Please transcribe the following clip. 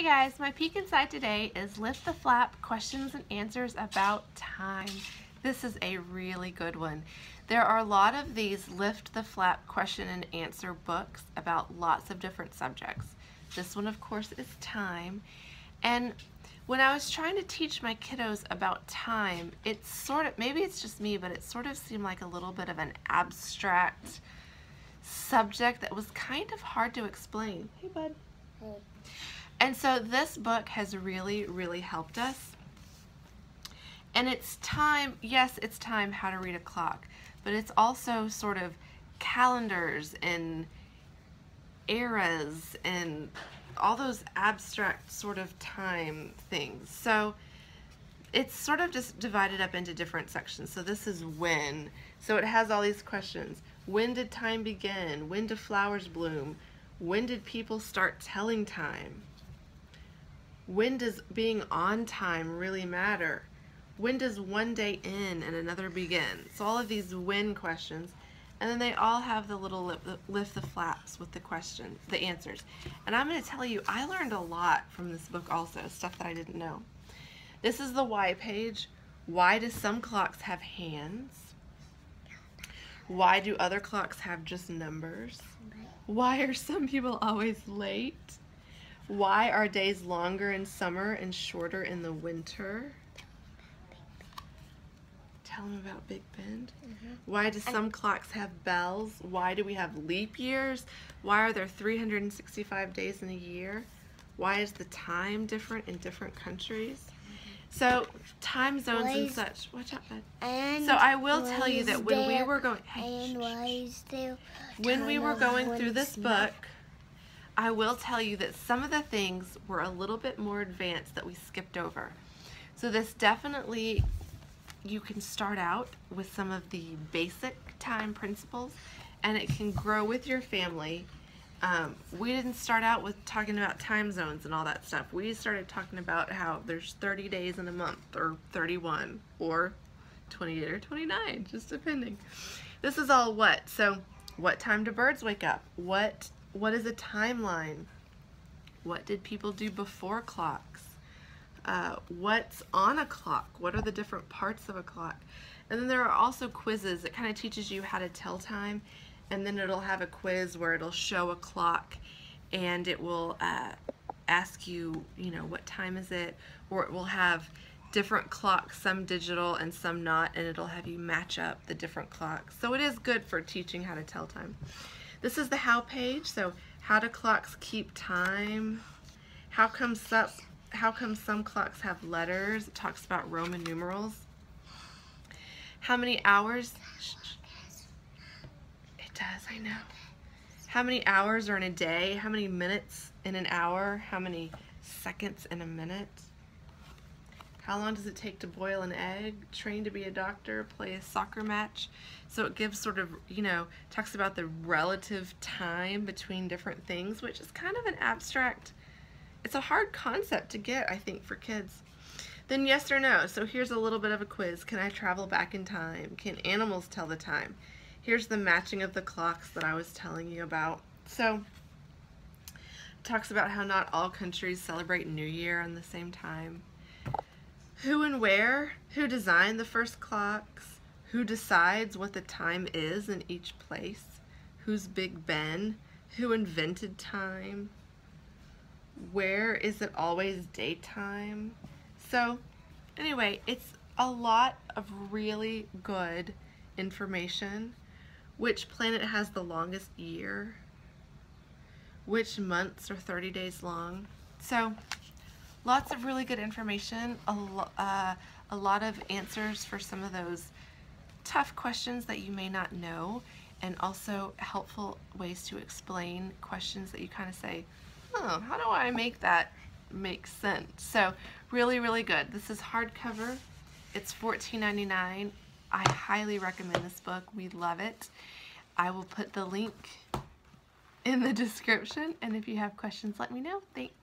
Hey guys, my peek inside today is Lift the Flap Questions and Answers About Time. This is a really good one. There are a lot of these Lift the Flap question and answer books about lots of different subjects. This one of course is time and when I was trying to teach my kiddos about time, it's sort of, maybe it's just me, but it sort of seemed like a little bit of an abstract subject that was kind of hard to explain. Hey bud. Hey. And so this book has really, really helped us. And it's time, yes, it's time how to read a clock, but it's also sort of calendars and eras and all those abstract sort of time things. So it's sort of just divided up into different sections. So this is when. So it has all these questions. When did time begin? When do flowers bloom? When did people start telling time? When does being on time really matter? When does one day end and another begin? So all of these when questions. And then they all have the little lip, lift the flaps with the question, the answers. And I'm going to tell you, I learned a lot from this book also, stuff that I didn't know. This is the why page. Why do some clocks have hands? Why do other clocks have just numbers? Why are some people always late? Why are days longer in summer and shorter in the winter? Tell them about Big Ben. Mm -hmm. Why do some clocks have bells? Why do we have leap years? Why are there 365 days in a year? Why is the time different in different countries? Mm-hmm. So time zones and such. Watch out, bud. And so I will tell you that when we were going, hey, when we were going through this book, I will tell you that some of the things were a little bit more advanced that we skipped over. So this definitely, you can start out with some of the basic time principles and it can grow with your family. Um, we didn't start out with talking about time zones and all that stuff. We started talking about how there's 30 days in a month or 31 or 28 or 29, just depending. This is all what? So what time do birds wake up? What what is a timeline? What did people do before clocks? Uh, what's on a clock? What are the different parts of a clock? And then there are also quizzes that kind of teaches you how to tell time. And then it'll have a quiz where it'll show a clock and it will uh, ask you, you know, what time is it? Or it will have different clocks, some digital and some not, and it'll have you match up the different clocks. So it is good for teaching how to tell time. This is the how page, so how do clocks keep time? How come some, how come some clocks have letters? It talks about Roman numerals. How many hours? It does, I know. How many hours are in a day? How many minutes in an hour? How many seconds in a minute? How long does it take to boil an egg? Train to be a doctor? Play a soccer match? So it gives sort of, you know, talks about the relative time between different things, which is kind of an abstract, it's a hard concept to get, I think, for kids. Then yes or no. So here's a little bit of a quiz. Can I travel back in time? Can animals tell the time? Here's the matching of the clocks that I was telling you about. So talks about how not all countries celebrate New Year on the same time. Who and where? Who designed the first clocks? Who decides what the time is in each place? Who's Big Ben? Who invented time? Where is it always daytime? So anyway, it's a lot of really good information. Which planet has the longest year? Which months are 30 days long? So lots of really good information, a, lo uh, a lot of answers for some of those tough questions that you may not know, and also helpful ways to explain questions that you kind of say, oh, how do I make that make sense? So really, really good. This is hardcover. It's $14.99. I highly recommend this book. We love it. I will put the link in the description, and if you have questions, let me know. Thanks.